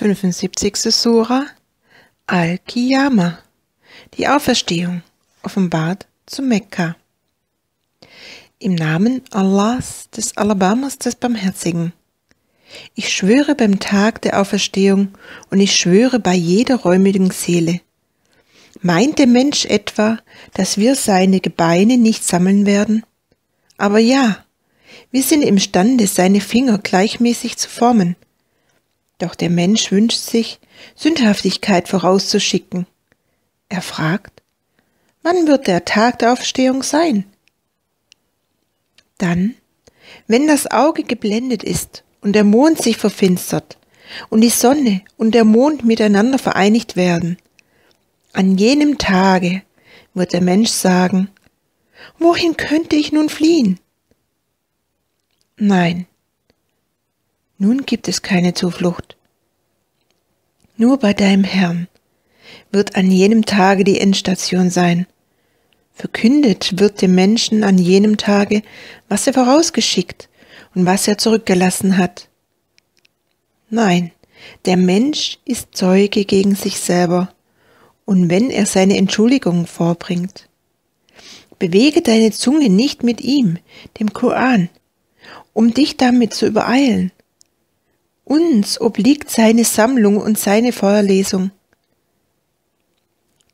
75. Sura Al-Qiyama Die Auferstehung offenbart zu Mekka Im Namen Allahs, des Alabamas, des Barmherzigen. Ich schwöre beim Tag der Auferstehung und ich schwöre bei jeder räumigen Seele. Meint der Mensch etwa, dass wir seine Gebeine nicht sammeln werden? Aber ja, wir sind imstande, seine Finger gleichmäßig zu formen – doch der Mensch wünscht sich, Sündhaftigkeit vorauszuschicken. Er fragt, wann wird der Tag der Aufstehung sein? Dann, wenn das Auge geblendet ist und der Mond sich verfinstert und die Sonne und der Mond miteinander vereinigt werden, an jenem Tage wird der Mensch sagen, wohin könnte ich nun fliehen? Nein, nun gibt es keine Zuflucht. Nur bei deinem Herrn wird an jenem Tage die Endstation sein. Verkündet wird dem Menschen an jenem Tage, was er vorausgeschickt und was er zurückgelassen hat. Nein, der Mensch ist Zeuge gegen sich selber, und wenn er seine Entschuldigung vorbringt. Bewege deine Zunge nicht mit ihm, dem Koran, um dich damit zu übereilen, uns obliegt seine Sammlung und seine Vorlesung.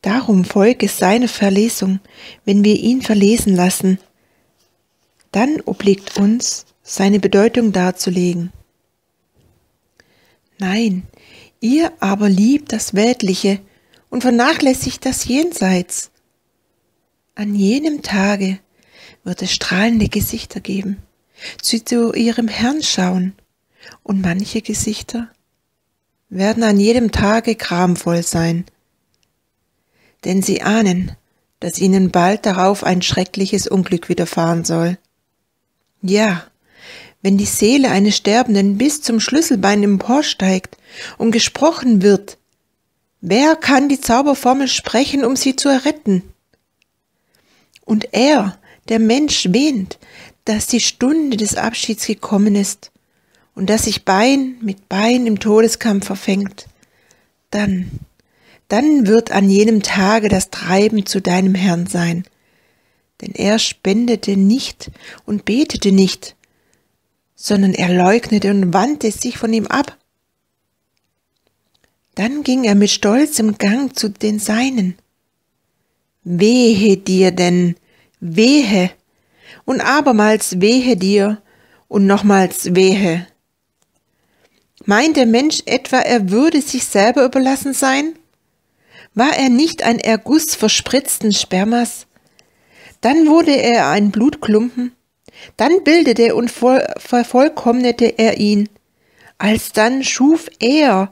Darum folge seiner Verlesung, wenn wir ihn verlesen lassen. Dann obliegt uns, seine Bedeutung darzulegen. Nein, ihr aber liebt das Weltliche und vernachlässigt das Jenseits. An jenem Tage wird es strahlende Gesichter geben, zu ihrem Herrn schauen und manche Gesichter werden an jedem Tage gramvoll sein, denn sie ahnen, dass ihnen bald darauf ein schreckliches Unglück widerfahren soll. Ja, wenn die Seele eines Sterbenden bis zum Schlüsselbein emporsteigt und gesprochen wird, wer kann die Zauberformel sprechen, um sie zu erretten? Und er, der Mensch, wähnt, dass die Stunde des Abschieds gekommen ist und dass sich Bein mit Bein im Todeskampf verfängt, dann, dann wird an jenem Tage das Treiben zu deinem Herrn sein. Denn er spendete nicht und betete nicht, sondern er leugnete und wandte sich von ihm ab. Dann ging er mit stolzem Gang zu den Seinen. Wehe dir denn, wehe, und abermals wehe dir, und nochmals wehe. Meint der Mensch etwa, er würde sich selber überlassen sein? War er nicht ein Erguss verspritzten Spermas? Dann wurde er ein Blutklumpen, dann bildete und vervollkommnete er ihn, alsdann schuf er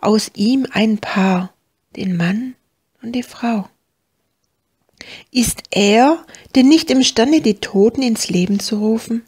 aus ihm ein Paar, den Mann und die Frau. Ist er denn nicht imstande, die Toten ins Leben zu rufen?